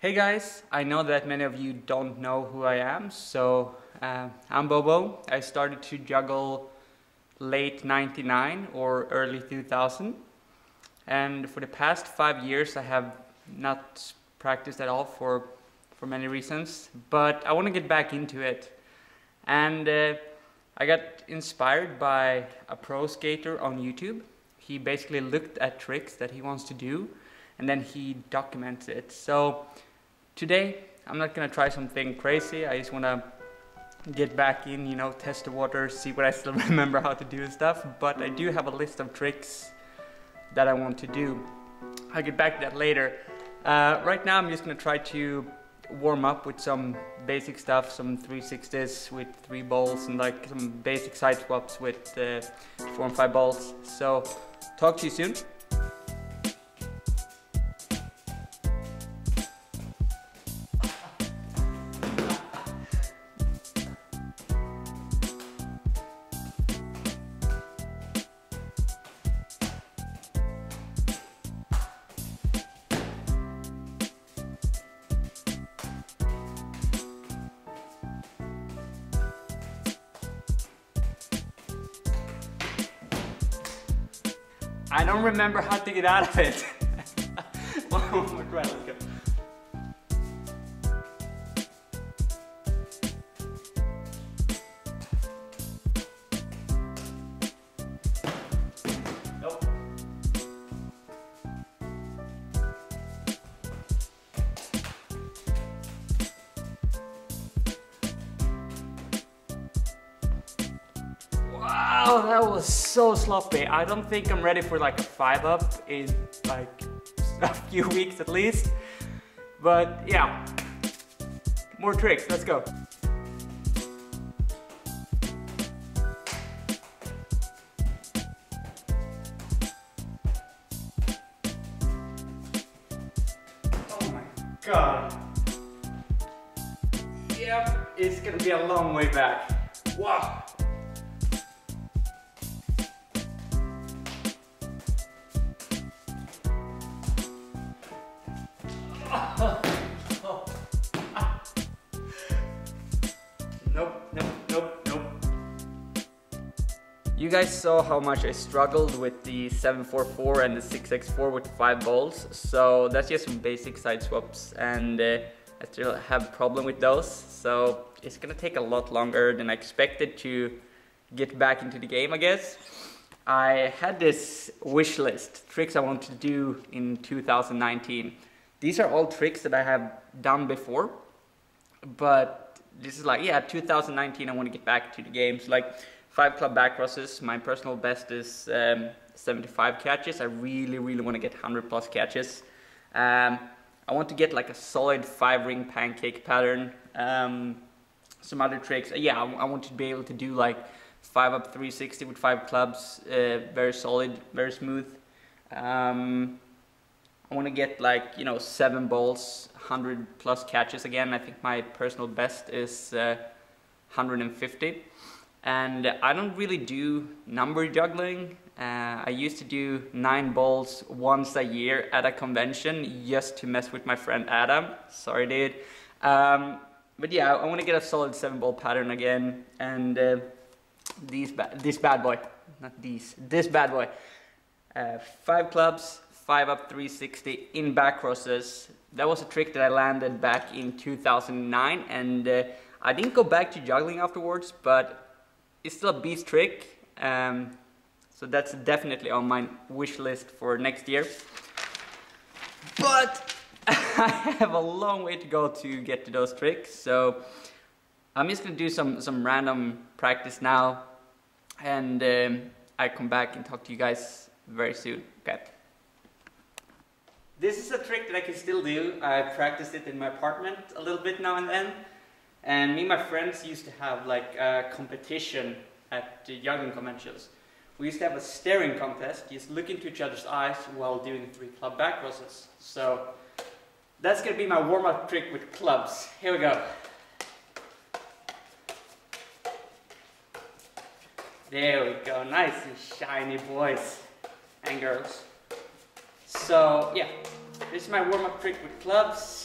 Hey guys, I know that many of you don't know who I am, so uh, I'm Bobbo. I started to juggle late 99 or early 2000 and for the past five years I have not practiced at all for, for many reasons, but I want to get back into it. And uh, I got inspired by a pro skater on YouTube. He basically looked at tricks that he wants to do and then he documents it. So today I'm not gonna try something crazy. I just wanna get back in, you know, test the water, see what I still remember how to do and stuff. But I do have a list of tricks that I want to do. I'll get back to that later. Uh, right now I'm just gonna try to warm up with some basic stuff, some 360s with three balls and like some basic side swaps with uh, four and five balls. So talk to you soon. I don't remember how to get out of it. that was so sloppy. I don't think I'm ready for like a five up in like a few weeks at least. But yeah, more tricks, let's go. Oh my god. Yep, it's gonna be a long way back. Wow. You guys saw how much I struggled with the 744 and the 6x4 with five balls, so that's just some basic side swaps and uh, I still have a problem with those, so it's gonna take a lot longer than I expected to get back into the game, I guess. I had this wish list, tricks I want to do in 2019. These are all tricks that I have done before, but this is like, yeah, 2019, I want to get back to the games. Like five club back crosses, my personal best is um, 75 catches. I really, really want to get 100 plus catches. Um, I want to get like a solid five ring pancake pattern. Um, some other tricks. Yeah, I, I want to be able to do like five up 360 with five clubs, uh, very solid, very smooth. Um, I want to get like you know seven balls, 100 plus catches again. I think my personal best is uh, 150, and I don't really do number juggling. Uh, I used to do nine balls once a year at a convention just to mess with my friend Adam. Sorry, dude. Um, but yeah, I want to get a solid seven ball pattern again, and uh, these ba this bad boy, not these, this bad boy. Uh, five clubs, five up 360 in back crosses. That was a trick that I landed back in 2009 and uh, I didn't go back to juggling afterwards, but it's still a beast trick. Um, so that's definitely on my wish list for next year. But I have a long way to go to get to those tricks. So I'm just gonna do some, some random practice now and um, I come back and talk to you guys very soon. Okay. This is a trick that I can still do. I practiced it in my apartment a little bit now and then. And me and my friends used to have like a competition at the juggling conventions. We used to have a staring contest, just look into each other's eyes while doing three club back crosses. So that's gonna be my warm-up trick with clubs. Here we go. There we go, nice and shiny boys and girls. So yeah, this is my warm-up trick with clubs.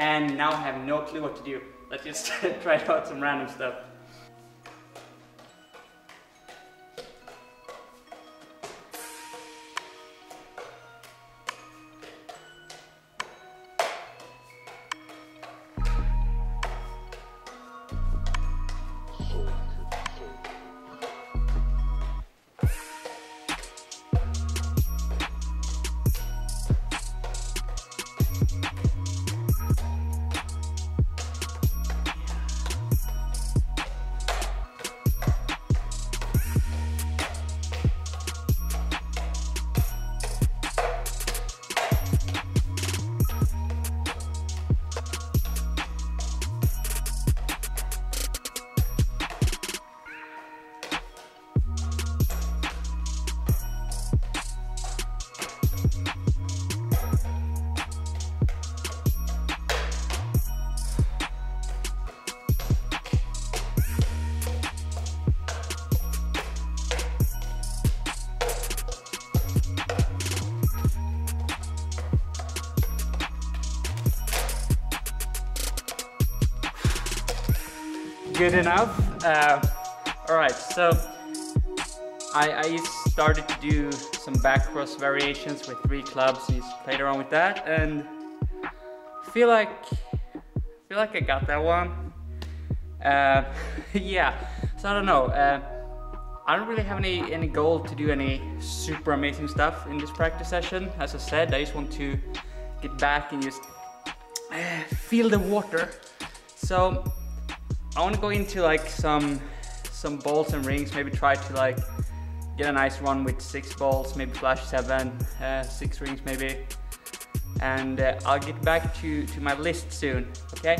And now I have no clue what to do. Let's just try out some random stuff. Good enough. Uh, all right, so I, I started to do some back cross variations with three clubs just played around with that and feel like feel like I got that one. Uh, yeah, so I don't know. Uh, I don't really have any any goal to do any super amazing stuff in this practice session. As I said, I just want to get back and just uh, feel the water. So I want to go into like some some balls and rings, maybe try to like get a nice run with six balls, maybe flash seven, uh, six rings maybe. And uh, I'll get back to, to my list soon? Okay,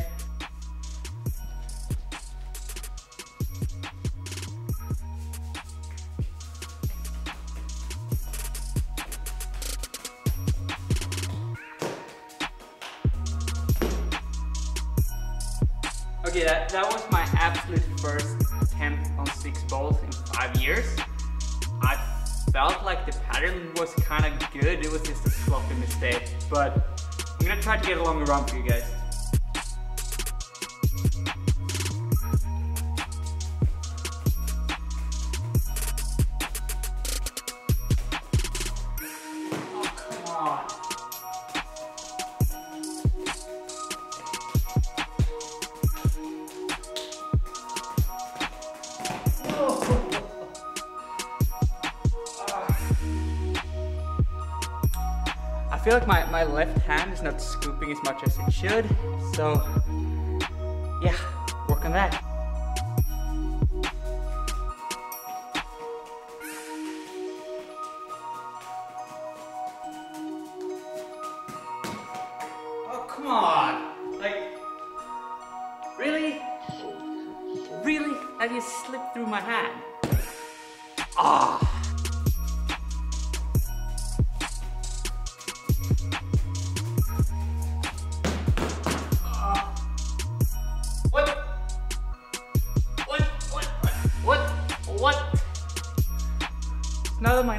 was my absolute first attempt on six balls in five years. I felt like the pattern was kind of good, it was just a sloppy mistake, but I'm gonna try to get a longer run for you guys. Feel like my, my left hand is not scooping as much as it should. So yeah, work on that.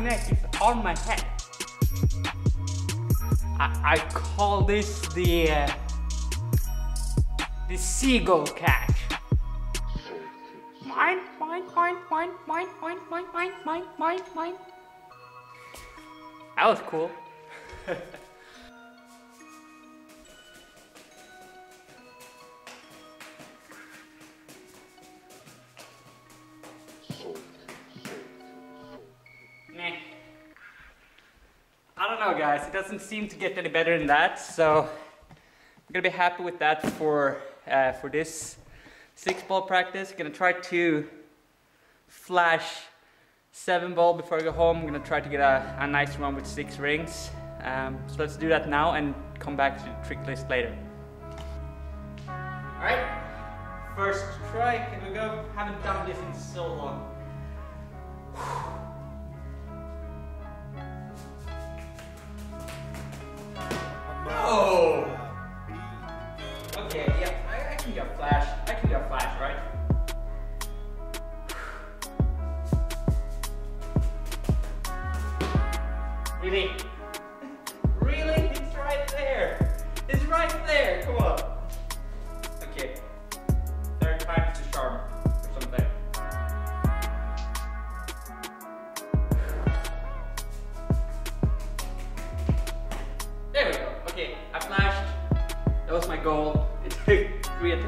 Neck, it's on my head. I, I call this the uh, the seagull catch. Mine, mine, mine, mine, mine, mine, mine, mine, mine, mine, mine. That was cool. guys, it doesn't seem to get any better than that, so I'm gonna be happy with that for, uh, for this six ball practice. I'm gonna try to flash seven ball before I go home. I'm gonna try to get a, a nice run with six rings. Um, so let's do that now and come back to the trick list later. Alright, first try, can we go? Haven't done this in so long.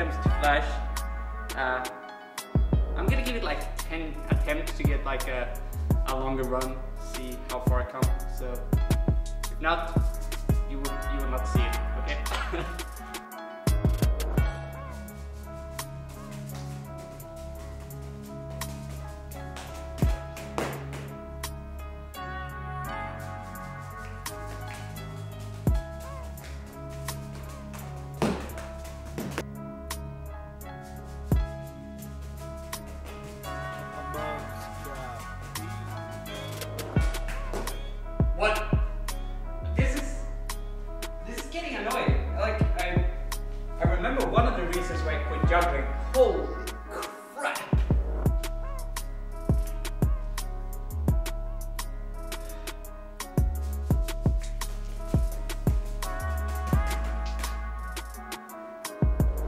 Attempts to flash. Uh, I'm gonna give it like 10 attempts to get like a, a longer run, see how far I come. So if not, you will, you will not see it, okay?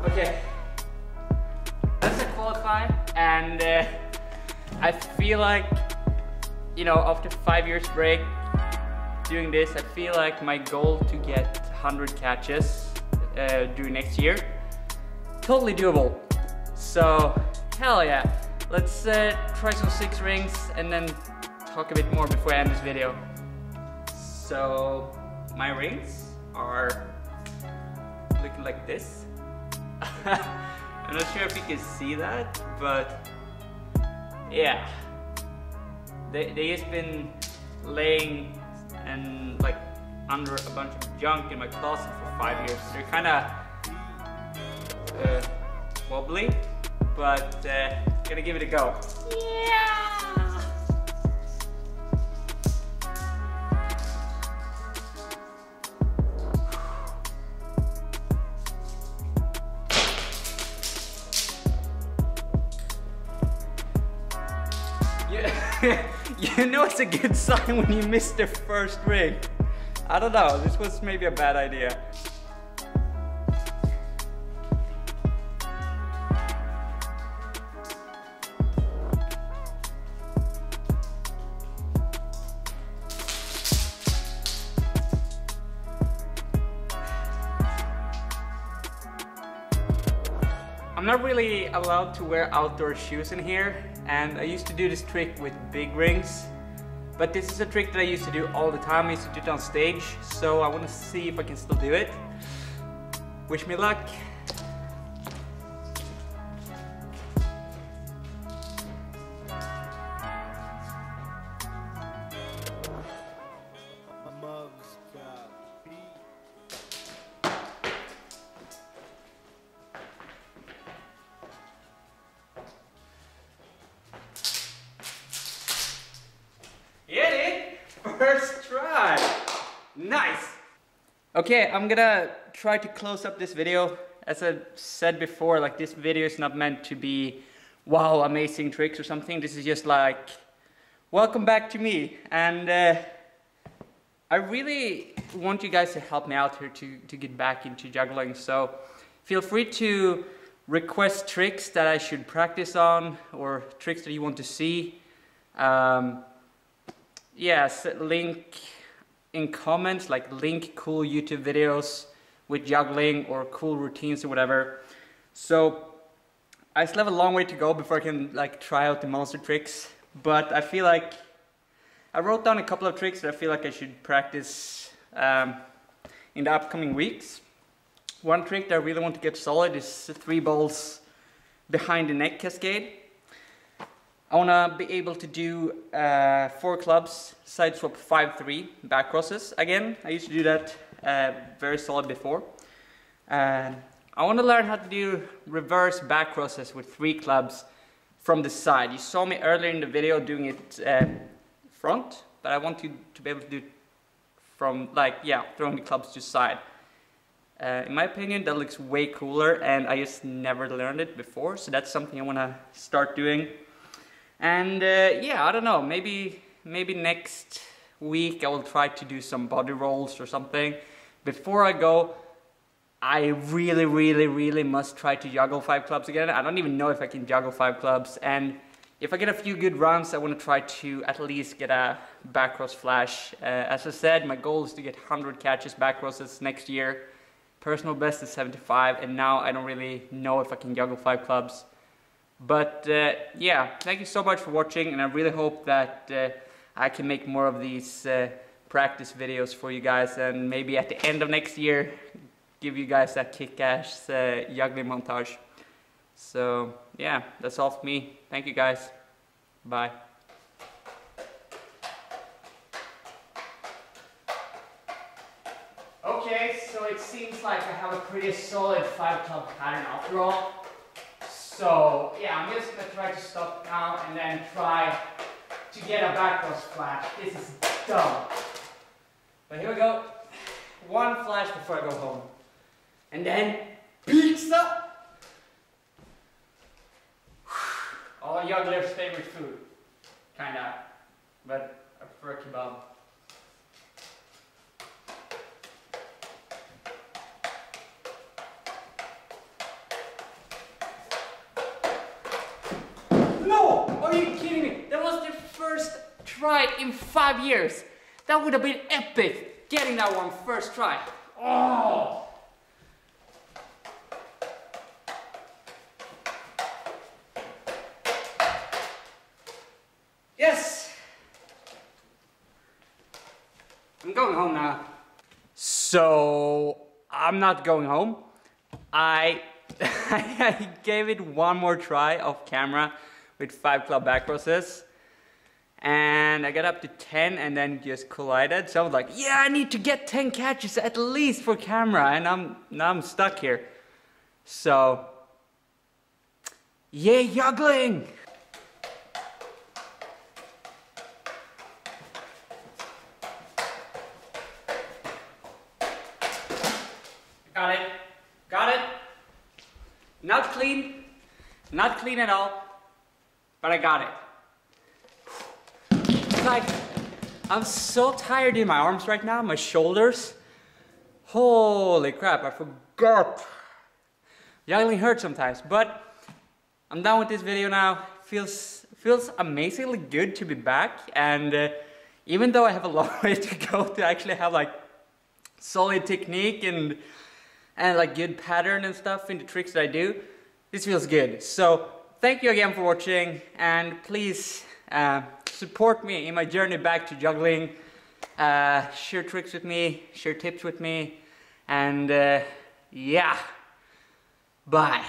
Okay, that's a qualify, and uh, I feel like you know after five years break doing this, I feel like my goal to get 100 catches uh, during next year, totally doable. So, hell yeah. Let's uh, try some six rings and then talk a bit more before I end this video. So, my rings are looking like this. I'm not sure if you can see that, but yeah. They, they just been laying and like under a bunch of junk in my closet for five years. They're kind of uh, wobbly, but uh, gonna give it a go. Yeah. you know it's a good sign when you miss the first ring. I don't know, this was maybe a bad idea. Allowed to wear outdoor shoes in here and I used to do this trick with big rings but this is a trick that I used to do all the time, I used to do it on stage so I want to see if I can still do it. Wish me luck. Okay, I'm gonna try to close up this video. As I said before, like this video is not meant to be wow, amazing tricks or something. This is just like, welcome back to me. And uh, I really want you guys to help me out here to, to get back into juggling. So feel free to request tricks that I should practice on or tricks that you want to see. Um, yes, link in comments, like link cool YouTube videos with juggling or cool routines or whatever. So I still have a long way to go before I can like try out the monster tricks, but I feel like I wrote down a couple of tricks that I feel like I should practice um, in the upcoming weeks. One trick that I really want to get solid is three balls behind the neck cascade. I want to be able to do uh, four clubs, side swap 5-3 back crosses. Again, I used to do that uh, very solid before. And I want to learn how to do reverse back crosses with three clubs from the side. You saw me earlier in the video doing it uh, front, but I want you to be able to do from like, yeah, throwing the clubs to side. Uh, in my opinion, that looks way cooler and I just never learned it before, so that's something I want to start doing. And uh, yeah, I don't know, maybe, maybe next week I will try to do some body rolls or something. Before I go, I really, really, really must try to juggle five clubs again. I don't even know if I can juggle five clubs. And if I get a few good runs, I want to try to at least get a back cross flash. Uh, as I said, my goal is to get 100 catches back crosses next year. personal best is 75 and now I don't really know if I can juggle five clubs. But uh, yeah, thank you so much for watching and I really hope that uh, I can make more of these uh, practice videos for you guys and maybe at the end of next year give you guys that kick-ass uh, montage. So yeah, that's all for me. Thank you guys. Bye. Okay, so it seems like I have a pretty solid five club pattern after all. So yeah, I'm just gonna try to stop now and then try to get a backwards flash. This is dumb. But here we go. One flash before I go home. And then pizza. All juggler's favorite food. Kinda. But I prefer kebab. No! Are you kidding me? That was the first try in five years. That would have been epic, getting that one first try. Oh! Yes! I'm going home now. So, I'm not going home. I, I gave it one more try off camera with five club back crosses. And I got up to 10 and then just collided. So I was like, yeah, I need to get 10 catches at least for camera. And I'm, now I'm stuck here. So, yay, juggling! Got it. Got it. Not clean. Not clean at all. But I got it. Like, I'm so tired in my arms right now, my shoulders. Holy crap, I forgot. Juggling hurts sometimes, but I'm done with this video now. Feels feels amazingly good to be back, and uh, even though I have a long way to go to actually have like solid technique and and like good pattern and stuff in the tricks that I do, this feels good. So thank you again for watching and please uh, support me in my journey back to juggling. Uh, share tricks with me, share tips with me, and uh, yeah, bye.